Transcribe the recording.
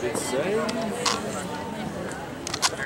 Good save. Uh,